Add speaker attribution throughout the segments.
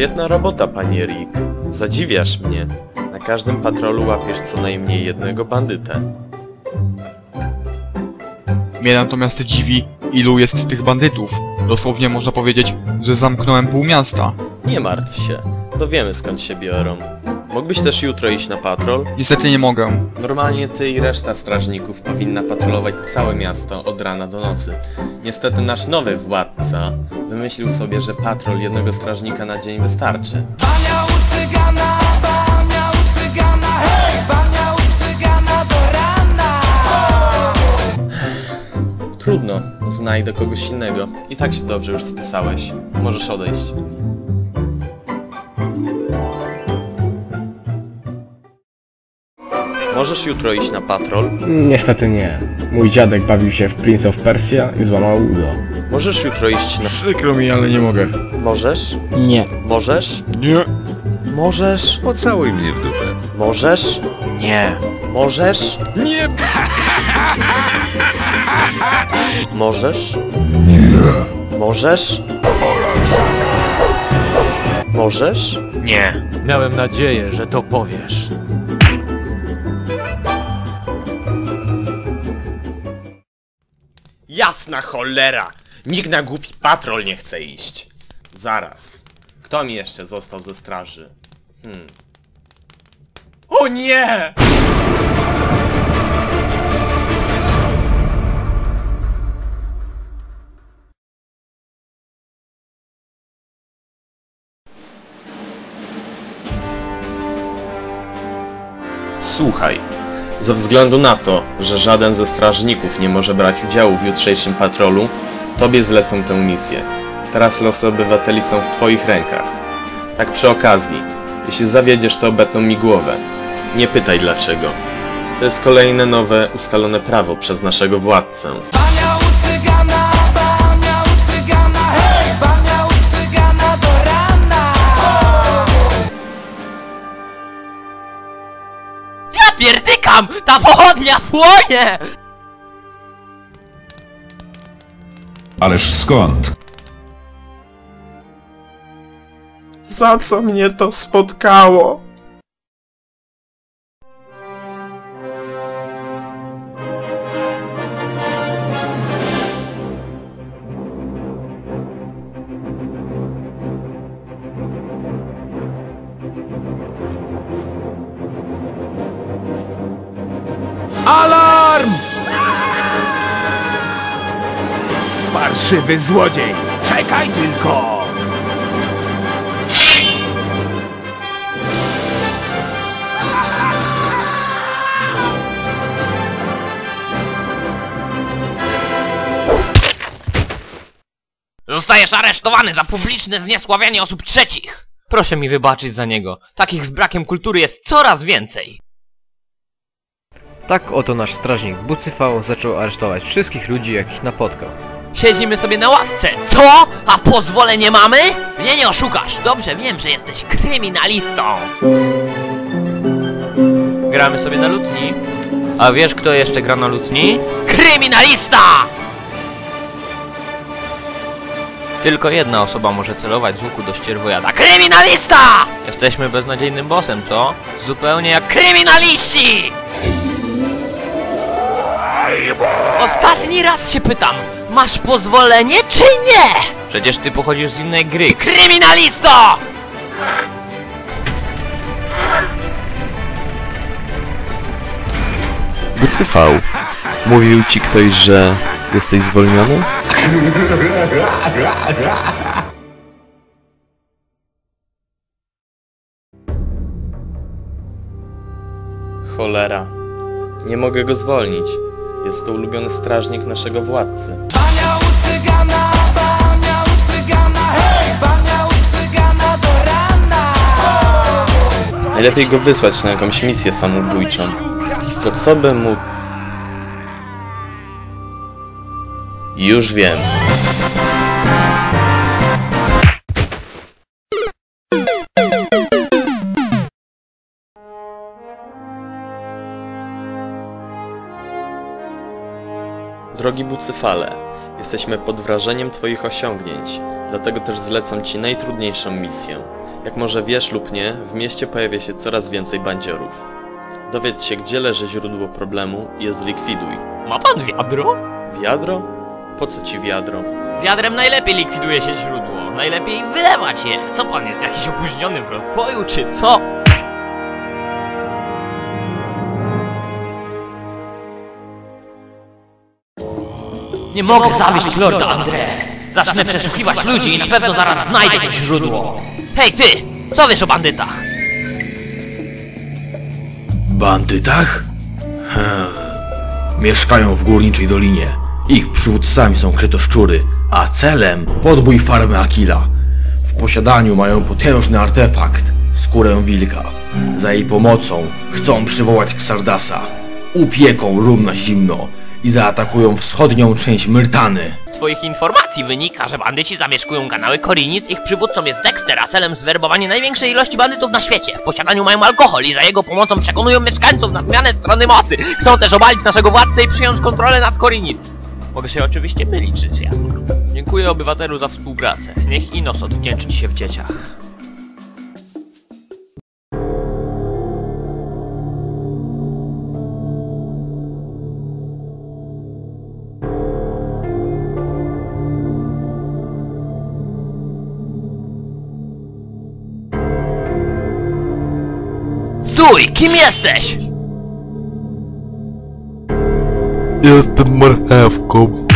Speaker 1: Świetna robota, panie Rick. Zadziwiasz mnie. Na każdym patrolu łapiesz co najmniej jednego bandytę.
Speaker 2: Mnie natomiast dziwi, ilu jest tych bandytów. Dosłownie można powiedzieć, że zamknąłem pół miasta.
Speaker 1: Nie martw się. Dowiemy skąd się biorą. Mógłbyś też jutro iść na patrol?
Speaker 2: Niestety nie mogę.
Speaker 1: Normalnie ty i reszta strażników powinna patrolować całe miasto od rana do nocy. Niestety nasz nowy władca wymyślił sobie, że patrol jednego strażnika na dzień wystarczy.
Speaker 3: Bania u cygana, bania u cygana, hej! Bania u cygana do rana!
Speaker 1: Trudno, znajdę kogoś innego. I tak się dobrze już spisałeś. Możesz odejść. Możesz jutro iść na patrol.
Speaker 4: Niestety nie. Mój dziadek bawił się w Prince of Persia i złamał udo.
Speaker 1: Możesz jutro iść na...
Speaker 2: Przykro mi, ale nie mogę.
Speaker 1: Możesz?
Speaker 4: Nie.
Speaker 1: Możesz?
Speaker 2: Nie.
Speaker 1: Możesz?
Speaker 5: Pocałuj mnie w dupę.
Speaker 1: Możesz?
Speaker 2: Nie.
Speaker 1: Możesz?
Speaker 2: Nie.
Speaker 1: Możesz? Nie. Możesz? Możesz?
Speaker 6: Nie. Miałem nadzieję, że to powiesz.
Speaker 1: Jasna cholera! Nikt na głupi patrol nie chce iść. Zaraz. Kto mi jeszcze został ze straży? Hmm. O nie! Słuchaj, ze względu na to, że żaden ze strażników nie może brać udziału w jutrzejszym patrolu, tobie zlecą tę misję. Teraz losy obywateli są w twoich rękach. Tak przy okazji, jeśli zawiedziesz, to obetną mi głowę. Nie pytaj dlaczego. To jest kolejne nowe, ustalone prawo przez naszego władcę.
Speaker 7: Ta pochodnia płonie!
Speaker 5: Ależ skąd?
Speaker 1: Za co mnie to spotkało?
Speaker 6: Alarm! Parszywy złodziej! Czekaj tylko!
Speaker 7: Zostajesz aresztowany za publiczne zniesławianie osób trzecich! Proszę mi wybaczyć za niego. Takich z brakiem kultury jest coraz więcej.
Speaker 8: Tak oto nasz strażnik Bucyfał zaczął aresztować wszystkich ludzi, jakich napotkał.
Speaker 7: Siedzimy sobie na ławce. Co? A pozwolenie mamy? Mnie nie oszukasz. Dobrze wiem, że jesteś kryminalistą. Gramy sobie na lutni. A wiesz kto jeszcze gra na lutni? Kryminalista! Tylko jedna osoba może celować z łuku do ścierwojada. Kryminalista! Jesteśmy beznadziejnym bossem, co? Zupełnie jak kryminaliści! Ostatni raz się pytam, masz pozwolenie czy nie? Przecież ty pochodzisz z innej gry. Kryminalisto!
Speaker 9: Bucyfał. Mówił ci ktoś, że jesteś zwolniony?
Speaker 1: Cholera. Nie mogę go zwolnić. Jest to ulubiony strażnik naszego władcy.
Speaker 3: Bania u cygana, bania u cygana, hej! Bania u cygana do rana!
Speaker 1: Najlepiej go wysłać na jakąś misję samobójczą. To co by mu... Już wiem. Drogi Bucyfale, jesteśmy pod wrażeniem Twoich osiągnięć, dlatego też zlecam Ci najtrudniejszą misję. Jak może wiesz lub nie, w mieście pojawia się coraz więcej bandziorów. Dowiedz się, gdzie leży źródło problemu i je zlikwiduj.
Speaker 7: Ma pan wiadro?
Speaker 1: Wiadro? Po co ci wiadro?
Speaker 7: Wiadrem najlepiej likwiduje się źródło. Najlepiej wylewać je. Co pan jest jakiś opóźniony w rozwoju, czy co? Nie mogę zawieść Lorda André. Zacznę przesłuchiwać ludzi i na pewno zaraz znajdę to źródło. Hej ty! Co wiesz o bandytach?
Speaker 10: Bandytach? Hmm. Mieszkają w górniczej dolinie. Ich przywódcami są krytoszczury, a celem podbój farmy Akila. W posiadaniu mają potężny artefakt, skórę wilka. Za jej pomocą chcą przywołać Ksardasa. Upieką rum na zimno i zaatakują wschodnią część Myrtany.
Speaker 7: Z twoich informacji wynika, że bandyci zamieszkują kanały Korinic, ich przywódcą jest Dexter, a celem zwerbowanie największej ilości bandytów na świecie. W posiadaniu mają alkohol i za jego pomocą przekonują mieszkańców na zmianę strony mocy. Chcą też obalić naszego władcę i przyjąć kontrolę nad Korinic. Mogę się oczywiście mylić, jasna. Dziękuję obywatelu za współpracę. Niech Inos odwdzięczy ci się w dzieciach. Stój! Kim jesteś?
Speaker 9: Jestem marchewką.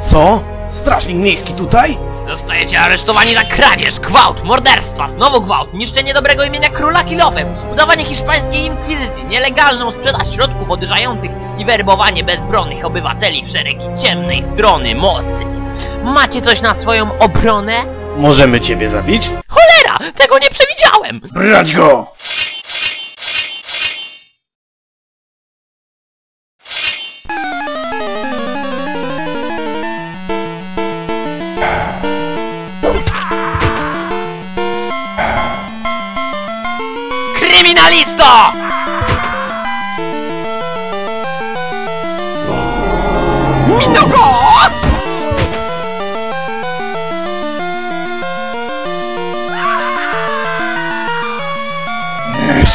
Speaker 6: Co? Strażnik miejski tutaj?
Speaker 7: Zostajecie aresztowani za kradzież, gwałt, morderstwa, znowu gwałt, niszczenie dobrego imienia króla kilofem, udawanie hiszpańskiej inkwizycji, nielegalną sprzedaż środków odyrzających i werbowanie bezbronnych obywateli w szeregi ciemnej strony mocy. Macie coś na swoją obronę?
Speaker 6: Możemy ciebie zabić?
Speaker 7: Cholera! Tego nie przewidziałem!
Speaker 6: Brać go!
Speaker 7: Kryminalisto!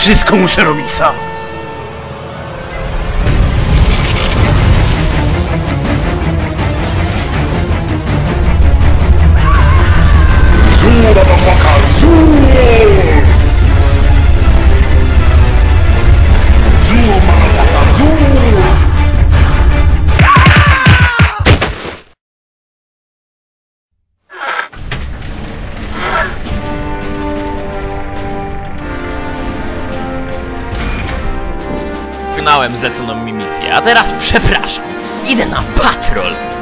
Speaker 6: Wszystko muszę robić sam.
Speaker 7: Wykonałem zleconą mi misję, a teraz przepraszam. Idę na patrol.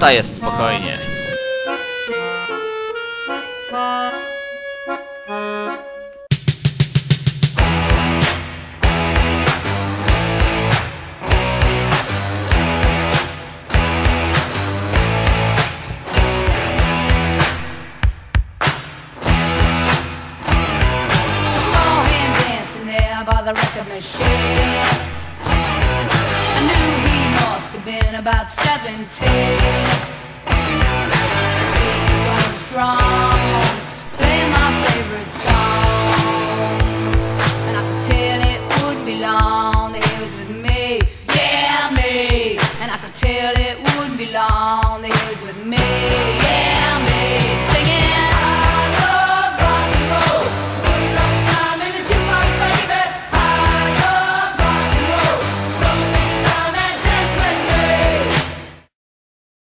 Speaker 7: Tutaj jest spokojnie.
Speaker 11: by the record machine. I knew have been about 17 strong my favorite song. And I could tell it wouldn't be long he was with me, yeah me. And I could tell it